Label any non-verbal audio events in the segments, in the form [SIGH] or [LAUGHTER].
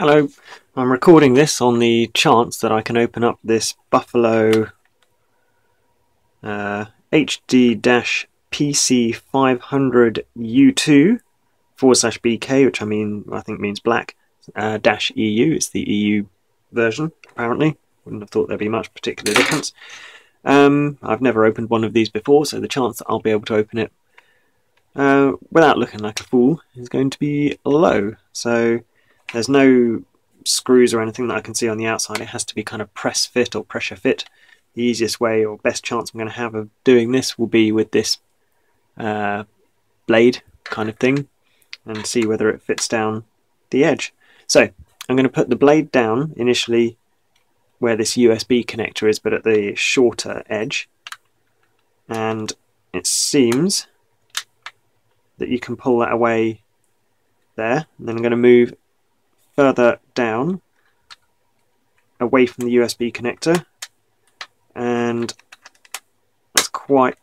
Hello, I'm recording this on the chance that I can open up this Buffalo uh, HD-PC500U2 forward slash BK, which I mean I think means black, uh, dash EU. It's the EU version, apparently. Wouldn't have thought there'd be much particular difference. Um, I've never opened one of these before, so the chance that I'll be able to open it uh, without looking like a fool is going to be low. So there's no screws or anything that I can see on the outside. It has to be kind of press fit or pressure fit. The easiest way or best chance I'm going to have of doing this will be with this uh, blade kind of thing and see whether it fits down the edge. So I'm going to put the blade down initially where this USB connector is but at the shorter edge and it seems that you can pull that away there and then I'm going to move further down away from the USB connector and that's quite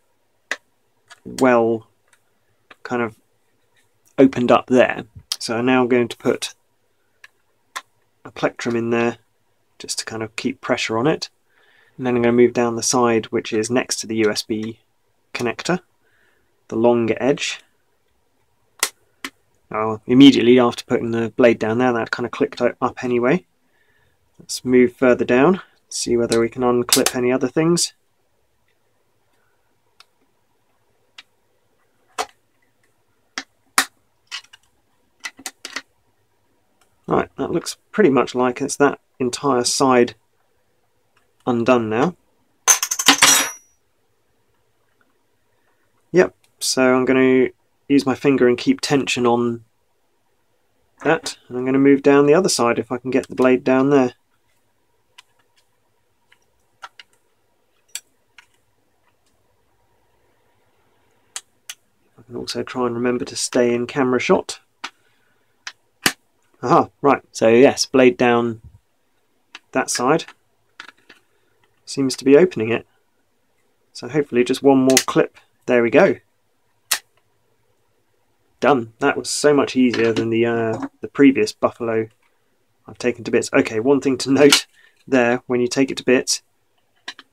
well kind of opened up there. So I'm now going to put a plectrum in there just to kind of keep pressure on it. And then I'm going to move down the side which is next to the USB connector, the longer edge, immediately after putting the blade down there, that kind of clicked up anyway. Let's move further down, see whether we can unclip any other things. Right, that looks pretty much like it's that entire side undone now. Yep, so I'm going to use my finger and keep tension on that. And I'm going to move down the other side if I can get the blade down there. I can also try and remember to stay in camera shot. Aha, right, so yes, blade down that side. Seems to be opening it. So hopefully just one more clip. There we go done. That was so much easier than the uh, the previous buffalo I've taken to bits. Okay, one thing to [LAUGHS] note there, when you take it to bits,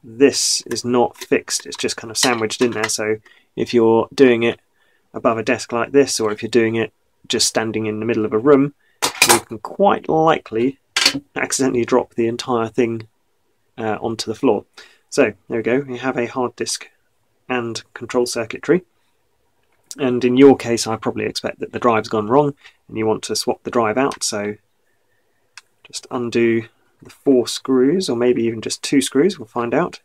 this is not fixed. It's just kind of sandwiched in there. So if you're doing it above a desk like this, or if you're doing it just standing in the middle of a room, you can quite likely accidentally drop the entire thing uh, onto the floor. So there we go, we have a hard disk and control circuitry. And in your case, I probably expect that the drive's gone wrong and you want to swap the drive out. So just undo the four screws, or maybe even just two screws, we'll find out.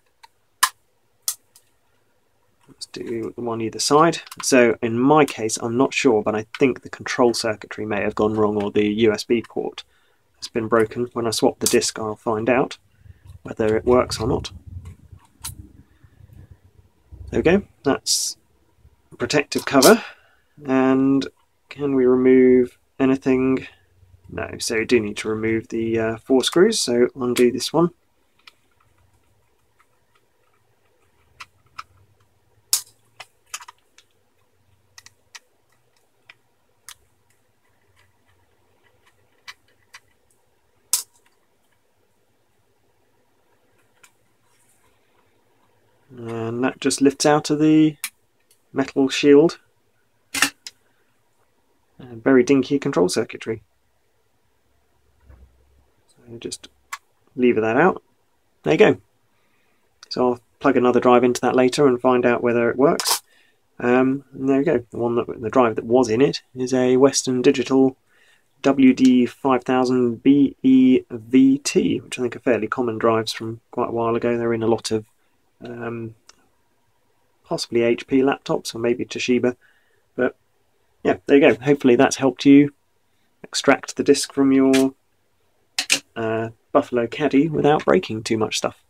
Let's do one either side. So in my case, I'm not sure, but I think the control circuitry may have gone wrong or the USB port has been broken. When I swap the disk, I'll find out whether it works or not. There we go. That's protective cover. And can we remove anything? No so we do need to remove the uh, four screws so undo this one. And that just lifts out of the metal shield. And very dinky control circuitry. So just lever that out. There you go. So I'll plug another drive into that later and find out whether it works. Um, there you go. The one that the drive that was in it is a Western Digital WD5000BEVT, which I think are fairly common drives from quite a while ago. They're in a lot of um, possibly HP laptops or maybe Toshiba. But yeah, there you go. Hopefully that's helped you extract the disk from your uh, Buffalo Caddy without breaking too much stuff.